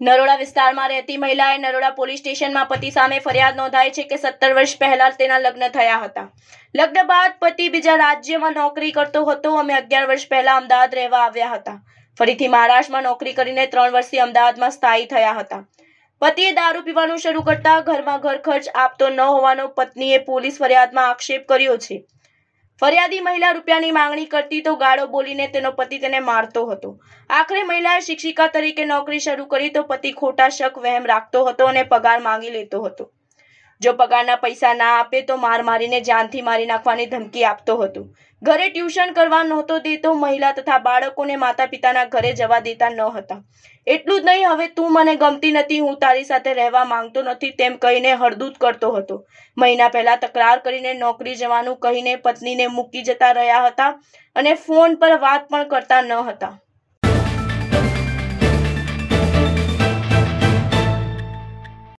નરોડા વિસ્તારમાં રહેતી મહિલાએ નરોડા પોલીસ સ્ટેશનમાં પતિ સામે ફરિયાદ નોંધાઈ છે કે સત્તર વર્ષ પહેલા તેના લગ્ન થયા હતા. લગ્ન બાદ પતિ બીજા રાજ્યમાં નોકરી કરતો હતો. અમે અગિયાર વર્ષ પહેલા અમદાવાદ રહેવા આવ્યા હતા. ફરીથી મહારાષ્ટ્રમાં નોકરી કરીને ત્રણ વર્ષથી અમદાવાદમાં સ્થાયી થયા હતા. પતિએ દારૂ પીવાનું શરૂ કરતા ઘરમાં ઘર ખર્ચ આપતો ન હોવાનો પત્નીએ પોલીસ ફરિયાદમાં આક્ષેપ કર્યો છે. ફરિયાદી મહિલા રૂપિયાની માંગણી કરતી તો ગાળો બોલીને તેનો પતિ તેને મારતો હતો. આખરે મહિલાએ શિક્ષિકા તરીકે નોકરી શરૂ કરી તો પતિ ખોટા શક વહેમ રાખતો હતો અને પગાર માંગી લેતો હતો. જો પગારના પૈસા ના આપે તો માર મારીને જાનથી મારી નાખવાની ધમકી આપતો હતો. ઘરે ટ્યુશન કરવા નહોતો દેતો, મહિલા તથા બાળકોને માતા પિતાના ઘરે જવા દેતા ન હતા. એટલું જ નહીં, હવે તું મને ગમતી નથી, હું તારી સાથે રહેવા માંગતો નથી તેમ કહીને હળદૂત કરતો હતો. મહિના પહેલા તકરાર કરીને નોકરી જવાનું કહીને પત્નીને મૂકી જતા રહ્યા હતા અને ફોન પર વાત પણ કરતા ન હતા.